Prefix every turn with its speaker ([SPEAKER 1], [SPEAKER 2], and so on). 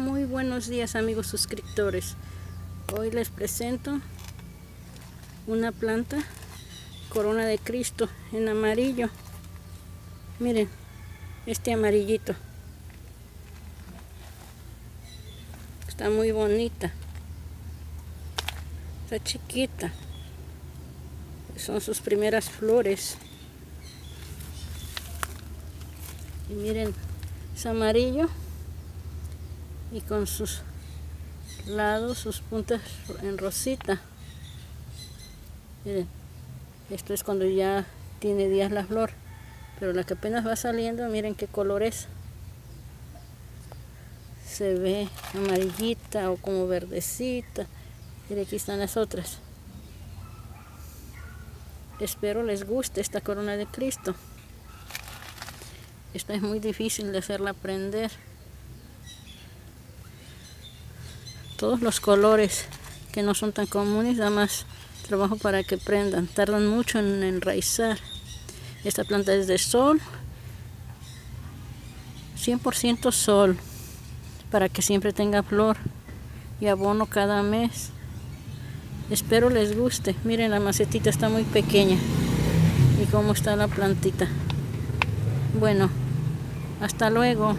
[SPEAKER 1] Muy buenos días amigos suscriptores. Hoy les presento una planta corona de Cristo en amarillo. Miren, este amarillito. Está muy bonita. Está chiquita. Son sus primeras flores. Y miren, es amarillo y con sus lados, sus puntas en rosita. Miren, esto es cuando ya tiene días la flor, pero la que apenas va saliendo, miren qué color es. Se ve amarillita o como verdecita. Miren, aquí están las otras. Espero les guste esta corona de Cristo. Esta es muy difícil de hacerla prender. Todos los colores que no son tan comunes, da más trabajo para que prendan. Tardan mucho en enraizar. Esta planta es de sol, 100% sol, para que siempre tenga flor y abono cada mes. Espero les guste. Miren, la macetita está muy pequeña. Y cómo está la plantita. Bueno, hasta luego.